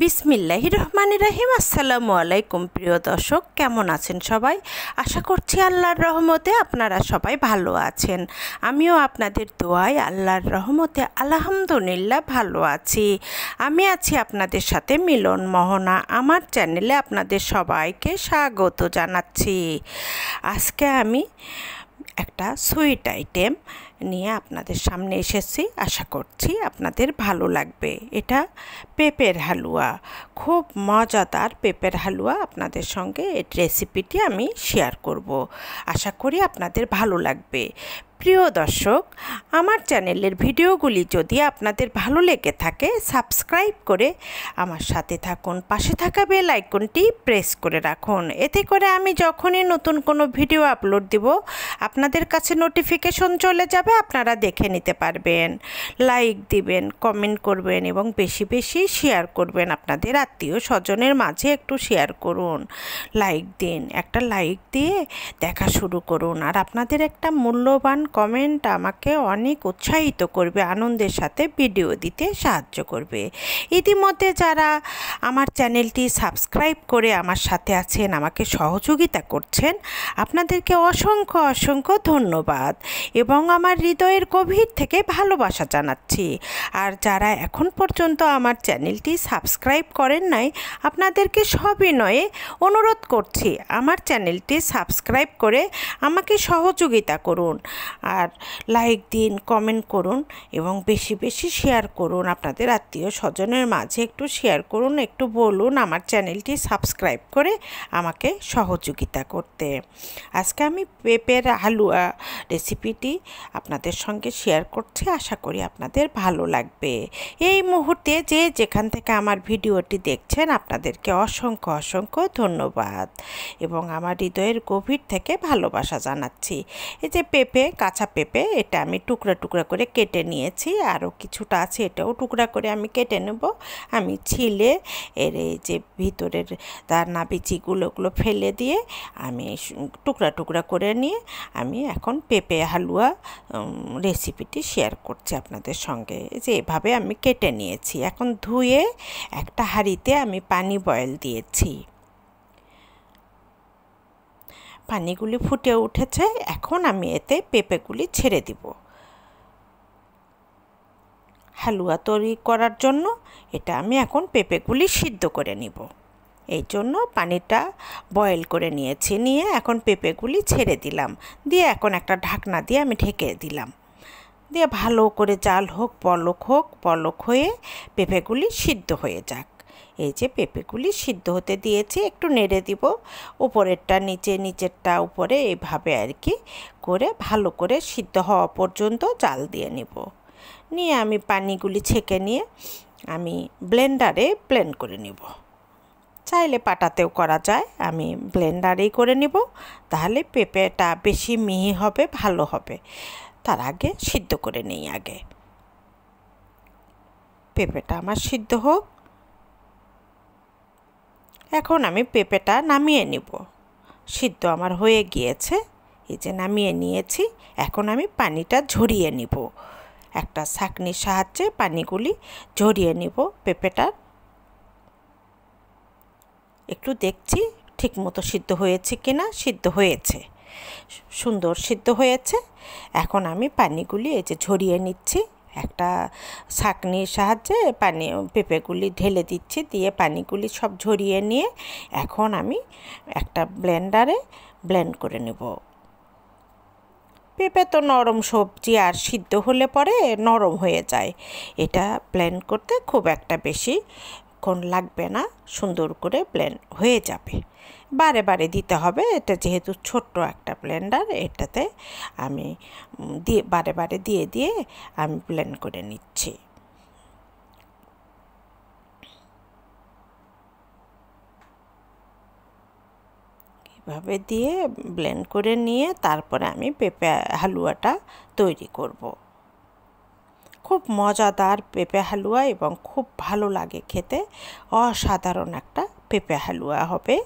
বিসমিল্লাহি রহমান রাহিম। আসসালামু আলাইকুম, প্রিয় দর্শক, কেমন আছেন সবাই? আশা করছি আল্লাহর রহমতে আপনারা সবাই ভালো আছেন। আমিও আপনাদের দোয়ায় আল্লাহর রহমতে আলহামদুলিল্লাহ ভালো আছি। আমি আছি আপনাদের সাথে মিলন মোহনা। আমার চ্যানেলে আপনাদের সবাইকে স্বাগত জানাচ্ছি। আজকে আমি একটা সুইট আইটেম নিয়ে আপনাদের সামনে এসেছি। আশা করছি আপনাদের ভালো লাগবে। এটা পেঁপের হালুয়া। খুব মজাদার পেঁপের হালুয়া আপনাদের সঙ্গে। এই রেসিপিটি আমি শেয়ার করব। আশা করি আপনাদের ভালো লাগবে। প্রিয় দর্শক, আমার চ্যানেলের ভিডিওগুলি যদি আপনাদের ভালো লেগে থাকে, সাবস্ক্রাইব করে আমার সাথে থাকুন। পাশে থাকা বেল আইকনটি প্রেস করে রাখুন। এতে করে আমি যখনই নতুন কোনো ভিডিও আপলোড দিব, আপনাদের কাছে নোটিফিকেশন চলে যাবে, আপনারা দেখে নিতে পারবেন। লাইক দিবেন, কমেন্ট করবেন এবং বেশি বেশি শেয়ার করবেন আপনাদের আত্মীয় স্বজনের মাঝে একটু শেয়ার করুন। লাইক দিন, একটা লাইক দিয়ে দেখা শুরু করুন। আর আপনাদের একটা মূল্যবান কমেন্ট আমাকে অনেক উৎসাহিত করবে, আনন্দের সাথে ভিডিও দিতে সাহায্য করবে। ইতিমধ্যে যারা আমার চ্যানেলটি সাবস্ক্রাইব করে আমার সাথে আছেন, আমাকে সহযোগিতা করছেন, আপনাদেরকে অসংখ্য অসংখ্য ধন্যবাদ এবং আমার হৃদয়ের গভীর থেকে ভালোবাসা জানাচ্ছি। আর যারা এখন পর্যন্ত আমার চ্যানেলটি সাবস্ক্রাইব করেন নাই, আপনাদেরকে সবিনয়ে অনুরোধ করছি, আমার চ্যানেলটি সাবস্ক্রাইব করে আমাকে সহযোগিতা করুন। আর লাইক দিন কমেন্ট করুন এবং বেশি বেশি শেয়ার করুন। আপনাদের আত্মীয় স্বজনের মাঝে একটু শেয়ার করুন, একটু বলুন আমার চ্যানেলটি সাবস্ক্রাইব করে আমাকে সহযোগিতা করতে। আজকে আমি পেঁপের হালুয়া রেসিপিটি আপনাদের সঙ্গে শেয়ার করছি। আশা করি আপনাদের ভালো লাগবে। এই মুহূর্তে যে যেখান থেকে আমার ভিডিওটি দেখছেন, আপনাদেরকে অসংখ্য অসংখ্য ধন্যবাদ। এবং আমার হৃদয়ের গভীর থেকে ভালোবাসা জানাচ্ছি। এই যে পেঁপে কাঁচা পেঁপে এটা আমি টুকরা টুকরা করে কেটে নিয়েছি। আরও কিছুটা আছে এটাও টুকরা করে আমি কেটে নেব। আমি ছিলে এর এই যে ভিতরের দানা বিচিগুলো ওগুলো ফেলে দিয়ে আমি টুকরা টুকরা করে নিয়ে আমি এখন পেঁপে হালুয়া রেসিপিটি শেয়ার করছি আপনাদের সঙ্গে। যে এভাবে আমি কেটে নিয়েছি। এখন ধুয়ে একটা হাঁড়িতে আমি পানি বয়েল দিয়েছি। পানিগুলি ফুটে উঠেছে, এখন আমি এতে পেঁপেগুলি ছেড়ে দিব। হালুয়া তৈরি করার জন্য এটা আমি এখন পেঁপেগুলি সিদ্ধ করে নিব। এই জন্য পানিটা বয়েল করে নিয়েছি, নিয়ে এখন পেঁপেগুলি ছেড়ে দিলাম। দিয়ে এখন একটা ঢাকনা দিয়ে আমি ঢেকে দিলাম। দিয়ে ভালো করে জাল হোক, পলক হোক, পলক হয়ে পেঁপেগুলি সিদ্ধ হয়ে যাক। এই যে পেঁপেগুলি সিদ্ধ হতে দিয়েছি, একটু নেড়ে দিব। উপরেরটা নিচে, নিচেরটা উপরে এইভাবে আর কি করে ভালো করে সিদ্ধ হওয়া পর্যন্ত জাল দিয়ে নিব। নিয়ে আমি পানিগুলি ছেঁকে নিয়ে আমি ব্লেন্ডারে ব্লেন্ড করে নিব। চাইলে পাটাতেও করা যায়, আমি ব্লেন্ডারেই করে নিব। তাহলে পেঁপেটা বেশি মিহি হবে, ভালো হবে। তার আগে সিদ্ধ করে নিই আগে। পেঁপেটা আমার সিদ্ধ হোক এখন আমি পেঁপেটা নামিয়ে নিব। সিদ্ধ আমার হয়ে গিয়েছে। এই যে নামিয়ে নিয়েছি, এখন আমি পানিটা ঝরিয়ে নিব। একটা ছাঁকনির সাহায্যে পানিগুলি ঝরিয়ে নিব পেঁপেটার। একটু দেখছি ঠিক মতো সিদ্ধ হয়েছে কি না সিদ্ধ হয়েছে। সুন্দর সিদ্ধ হয়েছে। এখন আমি পানিগুলি এই যে ঝরিয়ে নিচ্ছি। একটা ছাঁকনির সাহায্যে পানি, পেঁপেগুলি ঢেলে দিচ্ছি, দিয়ে পানিগুলি সব ঝরিয়ে নিয়ে এখন আমি একটা ব্লেন্ডারে ব্লেন্ড করে নেব। পেঁপে তো নরম সবজি আর সিদ্ধ হলে পরে নরম হয়ে যায়। এটা ব্লেন্ড করতে খুব একটা বেশি ক্ষণ লাগবে না, সুন্দর করে ব্লেন্ড হয়ে যাবে। বারে বারে দিতে হবে। এটা যেহেতু ছোট্ট একটা ব্লেন্ডার এটাতে আমি দিয়ে, বারে বারে দিয়ে দিয়ে আমি ব্লেন্ড করে নিচ্ছি। এভাবে দিয়ে ব্লেন্ড করে নিয়ে তারপরে আমি পেঁপে হালুয়াটা তৈরি করব। খুব মজাদার পেঁপে হালুয়া এবং খুব ভালো লাগে খেতে। অসাধারণ একটা পেঁপে হালুয়া হবে।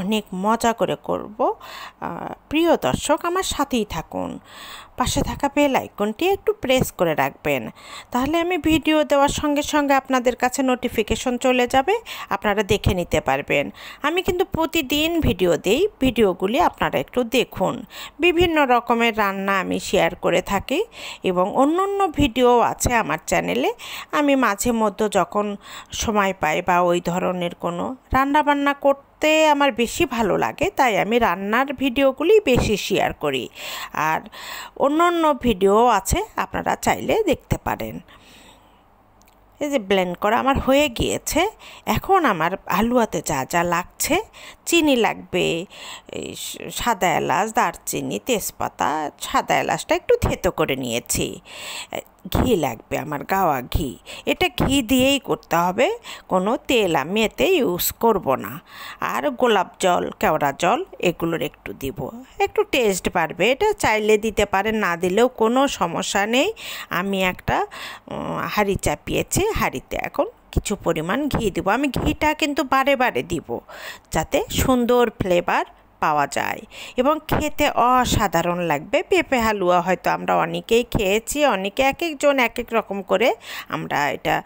অনেক মজা করে করব। প্রিয় দর্শক, আমার সাথেই থাকুন। পাশে থাকা বেল আইকনটি একটু প্রেস করে রাখবেন। তাহলে আমি ভিডিও দেওয়ার সঙ্গে সঙ্গে আপনাদের কাছে নোটিফিকেশন চলে যাবে, আপনারা দেখে নিতে পারবেন। আমি কিন্তু প্রতিদিন ভিডিও দেই, ভিডিওগুলি আপনারা একটু দেখুন। বিভিন্ন রকমের রান্না আমি শেয়ার করে থাকি এবং অন্য অন্য ভিডিও আছে আমার চ্যানেলে। আমি মাঝে মধ্যে যখন সময় পাই বা ওই ধরনের কোনো রান্নাবান্না করতে করতে আমার বেশি ভালো লাগে, তাই আমি রান্নার ভিডিওগুলি বেশি শেয়ার করি। আর অন্য অন্য ভিডিও আছে, আপনারা চাইলে দেখতে পারেন। এই যে ব্লেন্ড করা আমার হয়ে গিয়েছে। এখন আমার আলুয়াতে যা যা লাগছে, চিনি লাগবে সাদা এলাচ, দারচিনি, তেজপাতা, সাদা এলাচটা একটু থেতো করে নিয়েছি। ঘি লাগবে, আমার গাওয়া ঘি। এটা ঘি দিয়েই করতে হবে, কোনো তেল আমি এতে ইউজ করব না। আর গোলাপ জল, কেওড়া জল, এগুলোর একটু দিব। একটু টেস্ট বাড়বে, এটা চাইলে দিতে পারেন, না দিলেও কোনো সমস্যা নেই। আমি একটা হাঁড়ি চাপিয়েছি, হাঁড়িতে এখন কিছু পরিমাণ ঘি দিব। আমি ঘিটা কিন্তু বারে বারে দিব, যাতে সুন্দর ফ্লেভার পাওয়া যায়। এবং খেতে অসাধারণ লাগবে। পেঁপে হালুয়া হয়তো আমরা অনেকেই খেয়েছি, অনেকে এক একজন এক এক রকম করে আমরা এটা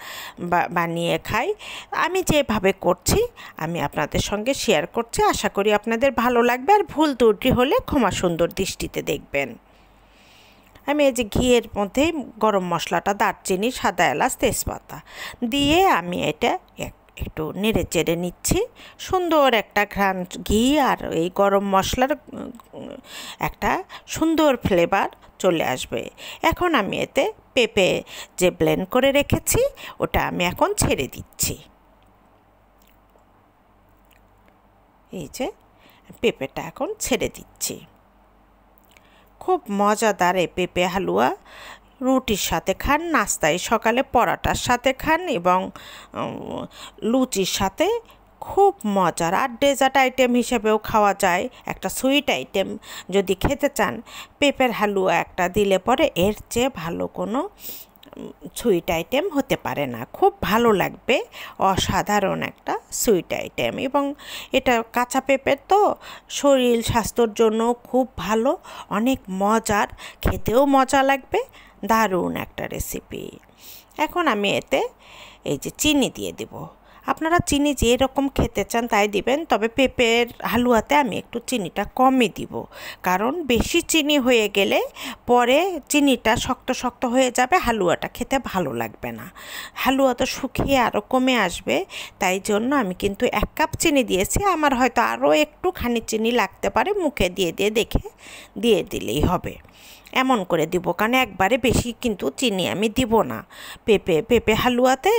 বানিয়ে খাই। আমি যেভাবে করছি, আমি আপনাদের সঙ্গে শেয়ার করছি। আশা করি আপনাদের ভালো লাগবে। আর ভুল ত্রুটি হলে ক্ষমা সুন্দর দৃষ্টিতে দেখবেন। আমি এই যে ঘিয়ের মধ্যে গরম মশলাটা, দারচিনি, সাদা এলাচ, তেজপাতা দিয়ে আমি এটা এক একটু নেড়ে চেড়ে নিচ্ছি। সুন্দর একটা ঘ্রাণ ঘি আর এই গরম মশলার একটা সুন্দর ফ্লেভার চলে আসবে। এখন আমি এতে পেঁপে যে ব্লেন্ড করে রেখেছি, ওটা আমি এখন ছেড়ে দিচ্ছি। এই যে, পেঁপেটা এখন ছেড়ে দিচ্ছি। খুব মজাদার এই পেঁপে হালুয়া। রুটির সাথে খান, নাস্তায় সকালে পরাটার সাথে খান এবং লুচির সাথে খুব মজার আর ডেজার্ট আইটেম হিসেবেও খাওয়া যায়। একটা সুইট আইটেম যদি খেতে চান, পেঁপের হালুয়া একটা দিলে পরে এর চেয়ে ভালো কোনো সুইট আইটেম হতে পারে না। খুব ভালো লাগবে, অসাধারণ একটা সুইট আইটেম এবং এটা কাঁচা পেঁপের তো শরীর স্বাস্থ্যর জন্য খুব ভালো, অনেক মজার, খেতেও মজা লাগবে। দারুণ একটা রেসিপি এখন আমি এতে এই যে চিনি দিয়ে দেব। আপনারা চিনি যে রকম খেতে চান তাই দিবেন, তবে পেঁপের হালুয়াতে আমি একটু চিনিটা কমই দিব। কারণ বেশি চিনি হয়ে গেলে পরে চিনিটা শক্ত শক্ত হয়ে যাবে, হালুয়াটা খেতে ভালো লাগবে না। হালুয়া তো শুকিয়ে আরও কমে আসবে, তাই জন্য আমি কিন্তু এক কাপ চিনি দিয়েছি। আমার হয়তো আরও একটুখানি চিনি লাগতে পারে, মুখে দিয়ে দিয়ে দেখে দিয়ে দিলেই হবে। এমন করে দিব, কারণ একবারে বেশি কিন্তু চিনি আমি দিব না। পেঁপে পেঁপে হালুয়াতে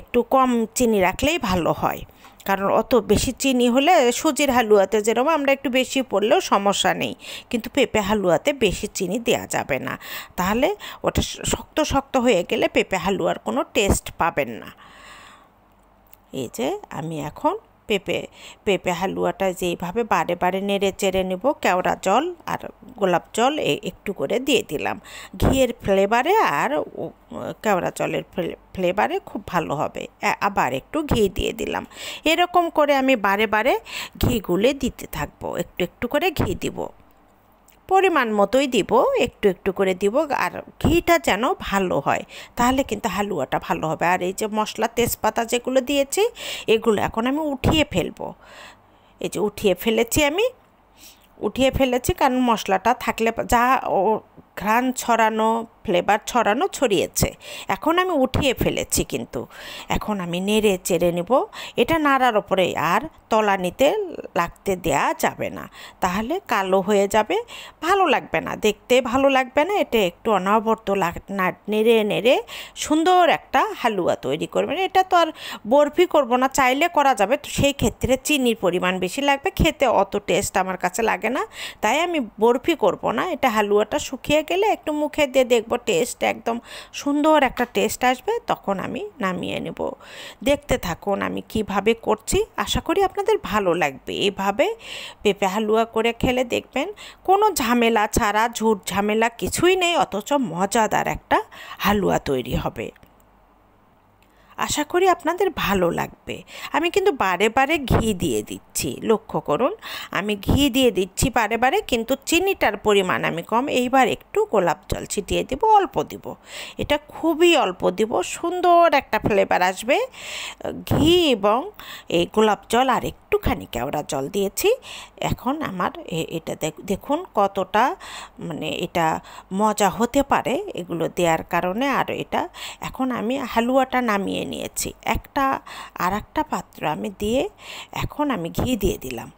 একটু কম চিনি রাখলেই ভালো হয়। কারণ অত বেশি চিনি হলে সুজির হালুয়াতে যেরকম আমরা একটু বেশি পড়লেও সমস্যা নেই, কিন্তু পেঁপে হালুয়াতে বেশি চিনি দেওয়া যাবে না। তাহলে ওটা শক্ত শক্ত হয়ে গেলে পেঁপে হালুয়ার কোনো টেস্ট পাবেন না। এই যে আমি এখন পেঁপে পেঁপে হালুয়াটা যেইভাবে বারে বারে নেড়ে চেড়ে নেব, কেওড়া জল আর গোলাপ জল একটু করে দিয়ে দিলাম। ঘিয়ের ফ্লেভারে আর কেওড়া জলের ফ্লেভারে খুব ভালো হবে। আবার একটু ঘি দিয়ে দিলাম। এরকম করে আমি বারে বারে ঘি গুলে দিতে থাকব। একটু একটু করে ঘি দিব। পরিমাণ মতোই দিব, একটু একটু করে দিব, আর ঘিটা যেন ভালো হয়। তাহলে কিন্তু হালুয়াটা ভালো হবে। আর এই যে মশলা, তেজপাতা যেগুলো দিয়েছি, এগুলো এখন আমি উঠিয়ে ফেলব। এই যে উঠিয়ে ফেলেছি আমি। উঠিয়ে ফেলেছি কারণ মশলাটা থাকলে যা ও ঘ্রাণ ছড়ানো ফ্লেভার ছড়ানো ছড়িয়েছে। এখন আমি উঠিয়ে ফেলেছি কিন্তু। এখন আমি নেড়ে চেড়ে নেব। এটা নাড়ার ওপরে আর তলানিতে লাগতে দেয়া যাবে না। তাহলে কালো হয়ে যাবে। ভালো লাগবে না। দেখতে ভালো লাগবে না। এটা একটু অনাবর্ত নেড়ে নেড়ে সুন্দর একটা হালুয়া তৈরি করবেন এটা তো আর বরফি করব না। চাইলে করা যাবে। তো সেই ক্ষেত্রে চিনির পরিমাণ বেশি লাগবে। খেতে অত টেস্ট আমার কাছে লাগে না। তাই আমি বরফি করব না। এটা হালুয়াটা শুকিয়ে গেলে একটু মুখে দিয়ে দেখব টেস্ট একদম সুন্দর একটা টেস্ট আসবে, তখন আমি নামিয়ে নেব। দেখতে থাকুন আমি কীভাবে করছি, আশা করি আপনাদের ভালো লাগবে। এভাবে পেঁপে হালুয়া করে খেলে দেখবেন কোনো ঝামেলা ছাড়া, ঝুট ঝামেলা কিছুই নেই, অথচ মজাদার একটা হালুয়া তৈরি হবে। আশা করি আপনাদের ভালো লাগবে। আমি কিন্তু বারে বারে ঘি দিয়ে দিচ্ছি, লক্ষ্য করুন। আমি ঘি দিয়ে দিচ্ছি বারে বারে, কিন্তু চিনিটার পরিমাণ আমি কম। এইবার একটু গোলাপ জল ছিটিয়ে দিব, অল্প দিব। এটা খুবই অল্প দিব, সুন্দর একটা ফ্লেভার আসবে। ঘি এবং এই গোলাপ জল আর একটুখানি কেওড়া জল দিয়েছি। এখন আমার এটা দেখুন কতটা মানে এটা মজা হতে পারে এগুলো দেওয়ার কারণে। আর এটা এখন আমি হালুয়াটা নামিয়ে নিয়েছি। একটা আর একটা পাত্র আমি দিয়ে এখন আমি ঘি দিয়ে দিলাম।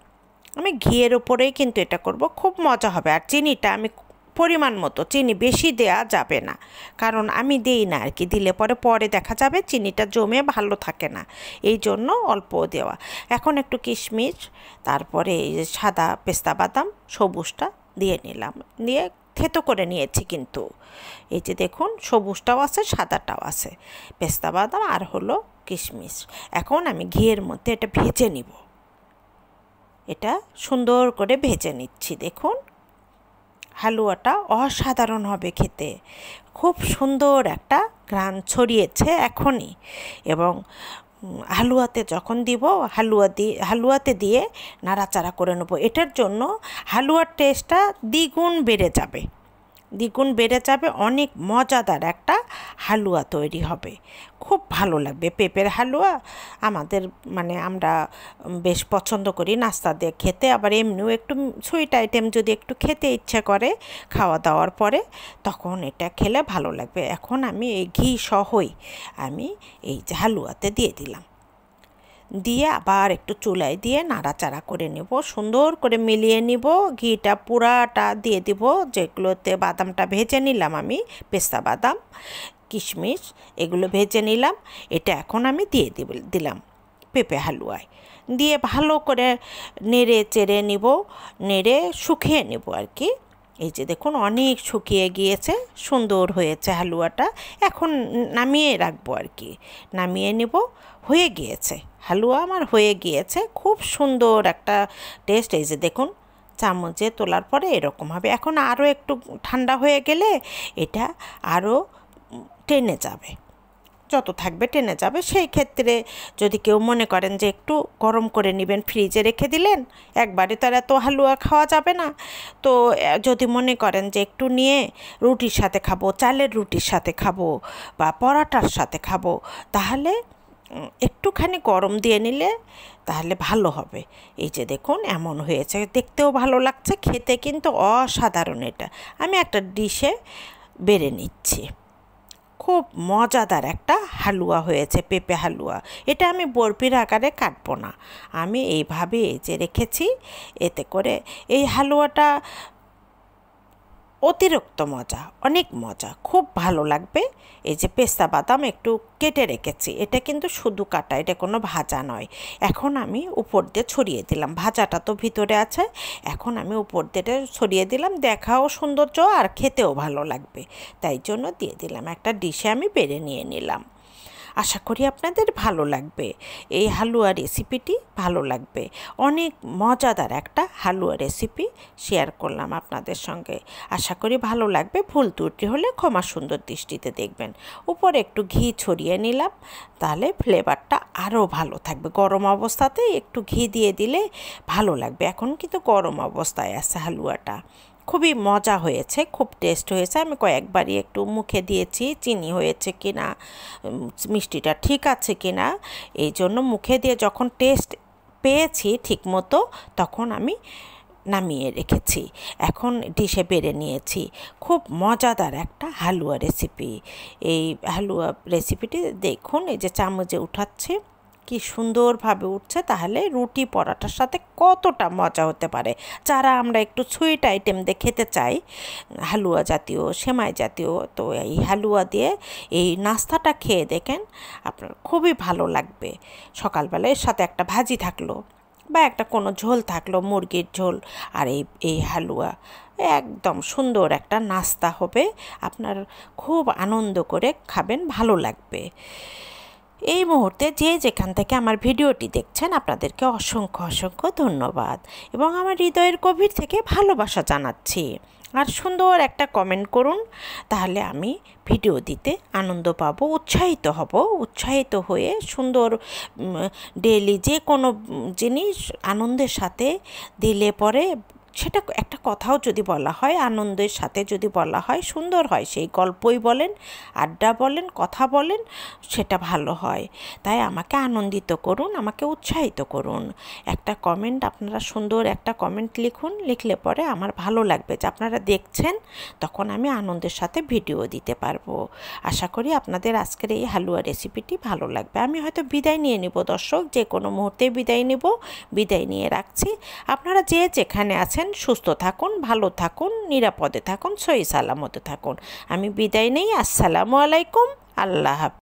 আমি ঘিয়ের উপরেই কিন্তু এটা করব, খুব মজা হবে। আর চিনিটা আমি পরিমাণ মতো, চিনি বেশি দেয়া যাবে না। কারণ আমি দিই না আর কি, দিলে পরে পরে দেখা যাবে চিনিটা জমে ভালো থাকে না। এই জন্য অল্প দেওয়া। এখন একটু কিশমিশ, তারপরে এই যে সাদা পেস্তা বাদাম, সবুজটা দিয়ে নিলাম। দিয়ে থেতো করে নিয়েছি কিন্তু। এই যে দেখুন, সবুজটাও আছে, সাদাটাও আছে। পেস্তা বাদাম আর হলো কিশমিশ। এখন আমি ঘিয়ের মধ্যে এটা ভেজে নিব। এটা সুন্দর করে ভেজে নিচ্ছি, দেখুন। হালুয়াটা অসাধারণ হবে খেতে। খুব সুন্দর একটা গ্রান ছড়িয়েছে এখনই। এবং হালুয়াতে যখন দিব, হালুয়া দিয়ে হালুয়াতে দিয়ে নাড়াচাড়া করে নেব। এটার জন্য হালুয়ার টেস্টটা দ্বিগুণ বেড়ে যাবে। দ্বিগুণ বেড়ে যাবে, অনেক মজাদার একটা হালুয়া তৈরি হবে। খুব ভালো লাগবে পেঁপের হালুয়া। আমাদের মানে আমরা বেশ পছন্দ করি নাস্তা দিয়ে খেতে, আবার এমনিও একটু সুইট আইটেম যদি একটু খেতে ইচ্ছে করে খাওয়া দাওয়ার পরে, তখন এটা খেলে ভালো লাগবে। এখন আমি এই ঘি সহই আমি এই যে হালুয়াতে দিয়ে দিলাম। দিয়ে আবার একটু চুলায় দিয়ে নাড়াচাড়া করে নেব। সুন্দর করে মিলিয়ে নিব। ঘিটা পুরাটা দিয়ে দিব। যেগুলোতে বাদামটা ভেজে নিলাম আমি, পেস্তা বাদাম, কিশমিশ, এগুলো ভেজে নিলাম। এটা এখন আমি দিয়ে দিব, দিলাম পেঁপে হালুয়ায়। দিয়ে ভালো করে নেড়ে চেড়ে নিব, নেড়ে শুকিয়ে নেব আর কি। এই যে দেখুন, অনেক শুকিয়ে গিয়েছে, সুন্দর হয়েছে হালুয়াটা। এখন নামিয়ে রাখব আর কি। নামিয়ে নেব, হয়ে গিয়েছে। হালুয়া আমার হয়ে গিয়েছে। খুব সুন্দর একটা টেস্ট এই যে দেখুন, চামচে তোলার পরে এরকম হবে। এখন আরও একটু ঠান্ডা হয়ে গেলে এটা আরও টেনে যাবে। যত থাকবে টেনে যাবে। সেই ক্ষেত্রে যদি কেউ মনে করেন যে একটু গরম করে নেবেন ফ্রিজে রেখে দিলেন, একবারে তার এত হালুয়া খাওয়া যাবে না। তো যদি মনে করেন যে একটু নিয়ে রুটির সাথে খাব, চালের রুটির সাথে খাব বা পরাটার সাথে খাব, তাহলে একটুখানি গরম দিয়ে নিলে তাহলে ভালো হবে। এই যে দেখুন, এমন হয়েছে। দেখতেও ভালো লাগছে, খেতে কিন্তু অসাধারণ এটা। আমি একটা ডিশে বেড়ে নিচ্ছি। খুব মজাদার একটা হালুয়া হয়েছে, পেঁপে হালুয়া। এটা আমি বরফির আকারে কাটবো না। আমি এইভাবে এই যে রেখেছি, এতে করে এই হালুয়াটা অতিরিক্ত মজা, অনেক মজা, খুব ভালো লাগবে। এই যে পেস্তা বাদাম একটু কেটে রেখেছি, এটা কিন্তু শুধু কাটা, এটা কোনো ভাজা নয়। এখন আমি উপর দিয়ে ছড়িয়ে দিলাম, ভাজাটা তো ভিতরে আছে। এখন আমি উপর দিয়ে ছড়িয়ে দিলাম, দেখাও সৌন্দর্য আর খেতেও ভালো লাগবে। তাই জন্য দিয়ে দিলাম একটা ডিশে আমি বেড়ে নিয়ে নিলাম। আশা করি আপনাদের ভালো লাগবে। এই হালুয়া রেসিপিটি ভালো লাগবে। অনেক মজাদার একটা হালুয়া রেসিপি শেয়ার করলাম আপনাদের সঙ্গে। আশা করি ভালো লাগবে। ভুল ত্রুটি হলে ক্ষমা সুন্দর দৃষ্টিতে দেখবেন। উপরে একটু ঘি ছড়িয়ে নিলাম। তাহলে ফ্লেভারটা আরও ভালো থাকবে। গরম অবস্থাতে একটু ঘি দিয়ে দিলে ভালো লাগবে। এখন কিন্তু গরম অবস্থায় আছে হালুয়াটা। খুবই মজা হয়েছে, খুব টেস্ট হয়েছে। আমি কয়েকবারই একটু মুখে দিয়েছি, চিনি হয়েছে কি না মিষ্টিটা ঠিক আছে কি না এই জন্য মুখে দিয়ে যখন টেস্ট পেয়েছি ঠিক মতো তখন আমি নামিয়ে রেখেছি। এখন ডিশে বেড়ে নিয়েছি। খুব মজাদার একটা হালুয়া রেসিপি এই হালুয়া রেসিপিটি দেখুন, এই যে চামচে উঠাচ্ছে। কি সুন্দরভাবে উঠছে, তাহলে রুটি পরাটার সাথে কতটা মজা হতে পারে? যারা আমরা একটু সুইট আইটেম দিয়ে খেতে চাই, হালুয়া জাতীয়, সেমাই জাতীয়, তো এই হালুয়া দিয়ে এই নাস্তাটা খেয়ে দেখেন আপনার খুবই ভালো লাগবে। সকালবেলা এর সাথে একটা ভাজি থাকল বা একটা কোনো ঝোল থাকল, মুরগির ঝোল আর এই এই হালুয়া, একদম সুন্দর একটা নাস্তা হবে, আপনার খুব আনন্দ করে খাবেন, ভালো লাগবে। এই মুহূর্তে যে যেখান থেকে আমার ভিডিওটি দেখছেন, আপনাদেরকে অসংখ্য অসংখ্য ধন্যবাদ এবং আমার হৃদয়ের গভীর থেকে ভালোবাসা জানাচ্ছি। আর সুন্দর একটা কমেন্ট করুন, তাহলে আমি ভিডিও দিতে আনন্দ পাবো, উৎসাহিত হব, উৎসাহিত হয়ে সুন্দর ডেলি যে কোনো জিনিস আনন্দের সাথে দিলে পরে সেটা একটা কথাও যদি বলা হয়, আনন্দের সাথে যদি বলা হয়, সুন্দর হয়। সেই গল্পই বলেন, আড্ডা বলেন, কথা বলেন, সেটা ভালো হয়। তাই আমাকে আনন্দিত করুন, আমাকে উৎসাহিত করুন। একটা কমেন্ট আপনারা সুন্দর একটা কমেন্ট লিখুন, লিখলে পরে আমার ভালো লাগবে। যে আপনারা দেখছেন, তখন আমি আনন্দের সাথে ভিডিও দিতে পারব। আশা করি আপনাদের আজকের এই হালুয়া রেসিপিটি ভালো লাগবে। আমি হয়তো বিদায় নিয়ে নিব, দর্শক। যে কোনো মুহূর্তে বিদায় নিব, বিদায় নিয়ে রাখছি। আপনারা যে যেখানে আছেন সুস্থ থাকুন, ভালো থাকুন, নিরাপদে থাকুন সই সালামতে থাকুন। আমি বিদায় নেই, আসসালামু আলাইকুম, আল্লাহ